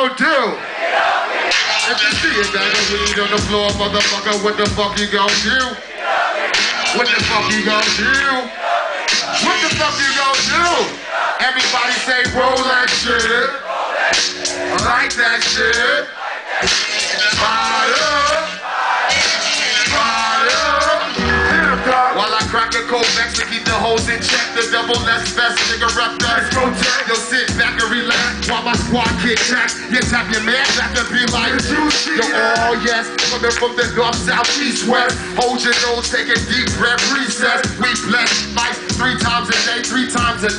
gon' do? If you see a bag of weed on the floor, motherfucker, what the fuck you gon' do? What the fuck you gon' do? What the fuck you gon' do? Everybody say roll that shit. Like that shit. Fire. While I crack a cold to keep the hoes in check, the double less vest, cigarette best protect. Yo, sit back and relax while my squad kick tax. You tap your man back and be like, Yo, oh yes, coming from the north, south, east, west. Hold your nose, take a deep breath, recess. We bless life three times a day, three times a night.